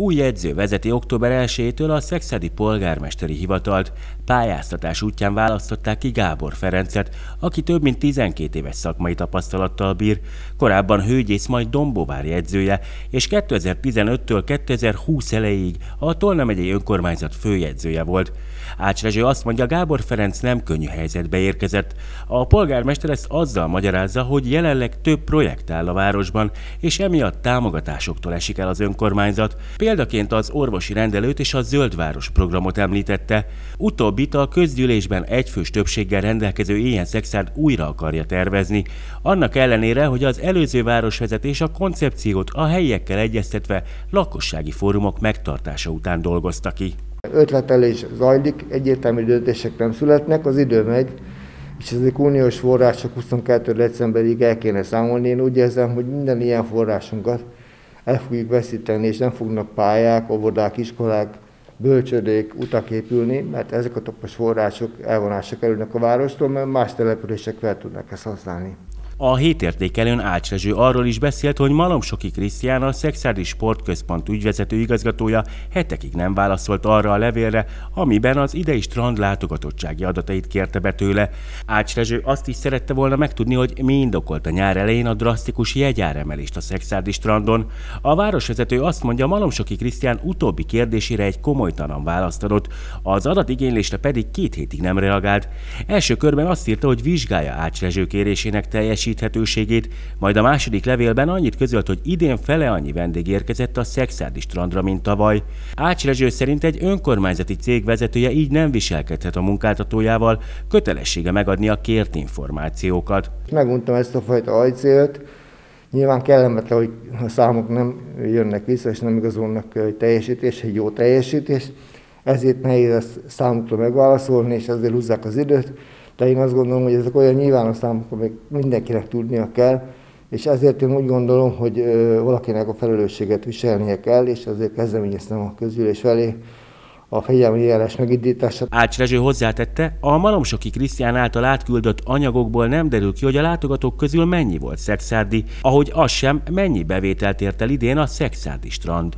Új jegyző vezeti október 1-től a Szexedi polgármesteri hivatalt. Pályáztatás útján választották ki Gábor Ferencet, aki több mint 12 éves szakmai tapasztalattal bír. Korábban hőgyész, majd Dombovár jegyzője, és 2015-től 2020 elejéig a Tolna megyei önkormányzat főjegyzője volt. Ács Rezső azt mondja, Gábor Ferenc nem könnyű helyzetbe érkezett. A polgármester ezt azzal magyarázza, hogy jelenleg több projekt áll a városban, és emiatt támogatásoktól esik el az önkormányzat. Példaként az orvosi rendelőt és a Zöldváros programot említette. Utóbbit a közgyűlésben egyfős többséggel rendelkező ilyen szexárd újra akarja tervezni. Annak ellenére, hogy az előző városvezetés a koncepciót a helyiekkel egyeztetve lakossági fórumok megtartása után dolgozta ki. Ötletelés zajlik, egyértelmű döntések nem születnek, az idő megy, és ezek uniós források 22. decemberig el kéne számolni. Én úgy érzem, hogy minden ilyen forrásunkat el fogjuk veszíteni, és nem fognak pályák, óvodák, iskolák, bölcsödék, utak épülni, mert ezek a topos források elvonásra kerülnek a várostól, mert más települések fel tudnak ezt használni. A hétértékelőn Ács Rezső arról is beszélt, hogy Malomsoki Krisztián, a Szexádi Sportközpont ügyvezető igazgatója hetekig nem válaszolt arra a levélre, amiben az idei strand látogatottsági adatait kérte be tőle. Ács Rezső azt is szerette volna megtudni, hogy mi indokolt a nyár elején a drasztikus jegyáremelést a Szexádi strandon. A városvezető azt mondja, Malomsoki Krisztián utóbbi kérdésére egy komolytalan választ adott, az adatigénylésre pedig két hétig nem reagált. Első körben azt írta, hogy vizsgálja Ács Rezső kérésének teljesítését, teljesíthetőségét, majd a második levélben annyit közölt, hogy idén fele annyi vendég érkezett a Szexárdi strandra, mint tavaly. Ács Rezső szerint egy önkormányzati cég vezetője így nem viselkedhet a munkáltatójával, kötelessége megadni a kért információkat. Megmondtam ezt a fajta ajcélt, Nyilván kellemetlen, hogy a számok nem jönnek vissza, és nem igazolnak egy teljesítés, egy jó teljesítés. Ezért nehéz ezt számukra megválaszolni, és ezért húzzák az időt de én azt gondolom, hogy ezek olyan nyilvános számok, amik mindenkinek tudnia kell, és ezért én úgy gondolom, hogy valakinek a felelősséget viselnie kell, és azért kezdeményeztem a közülés felé a fegyelmi jeles megindítását. Ács Rezső hozzátette, a Malomsoki Krisztián által átküldött anyagokból nem derül ki, hogy a látogatók közül mennyi volt szexárdi, ahogy az sem, mennyi bevételt ért el idén a szexárdi strand.